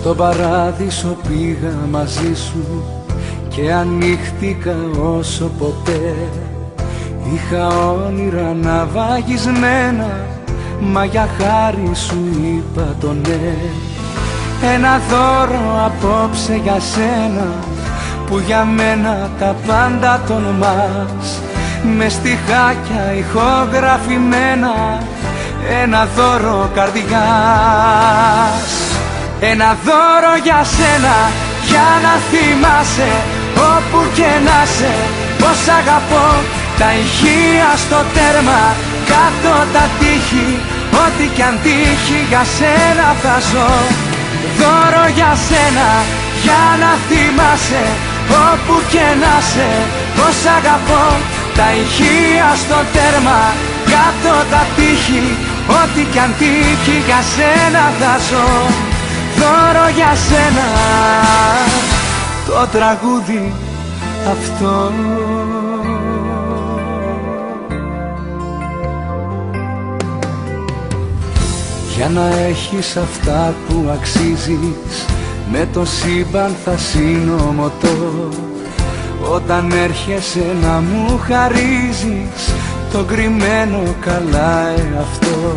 στον παράδεισο πήγα μαζί σου και ανοίχτηκα όσο ποτέ. Είχα όνειρα να βαγισμένα μα για χάρη σου είπα το ναι. Ένα δώρο απόψε για σένα που για μένα τα πάντα τολμάς με στιχάκια ηχογραφημένα ένα δώρο καρδιάς ένα δώρο για σένα για να θυμάσαι όπου και να σε πως αγαπώ τα ηχεία στο τέρμα κάτω τα τείχη ό,τι κι αν τύχει για σένα θα ζω. Δώρο για σένα για να θυμάσαι όπου και να σε πως αγαπώ τα ηχεία στο τέρμα κάτω τα τείχη ό,τι κι αν τύχει για σένα θα ζω δώρο για σένα. Το τραγούδι αυτό. Για να έχεις αυτά που αξίζεις Με το σύμπαν θα συνομωτώ. Όταν έρχεσαι να μου χαρίζεις Το κρυμμένο καλά εαυτό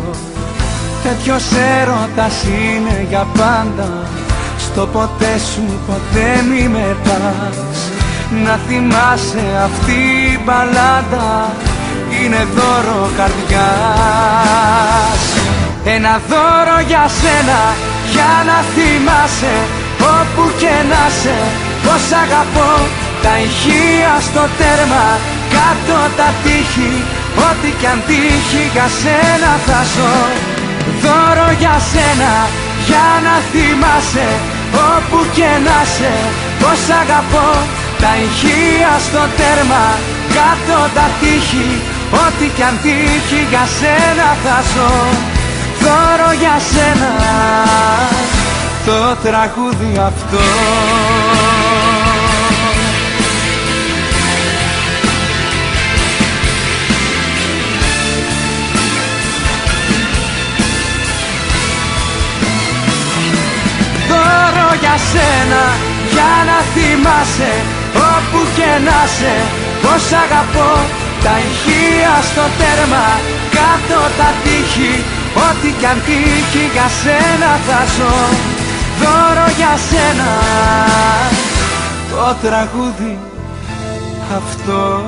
Τέτοιος έρωτας είναι για πάντα. Στο ποτέ σου ποτέ μη με πας. Να θυμάσαι αυτή η μπαλάντα. Είναι δώρο καρδιάς. Ένα δώρο για σένα Για να θυμάσαι. Όπου και να σε Πως αγαπώ. Τα ηχεία στο τέρμα Κάτω τα τείχη. Ό,τι κι αν τύχει για σένα θα ζω. Δώρο για σένα για να θυμάσαι Όπου και να σε πως αγαπώ. Τα ηχεία στο τέρμα κάτω τα τείχη Ό,τι κι αν τύχει για σένα θα ζω. Δώρο για σένα το τραγούδι αυτό σένα για να θυμάσαι όπου και να σε. Πως αγαπώ τα ηχεία στο τέρμα κάτω τα τείχη ό,τι κι αν τύχει για σένα θα ζω. Δώρο για σένα το τραγούδι αυτό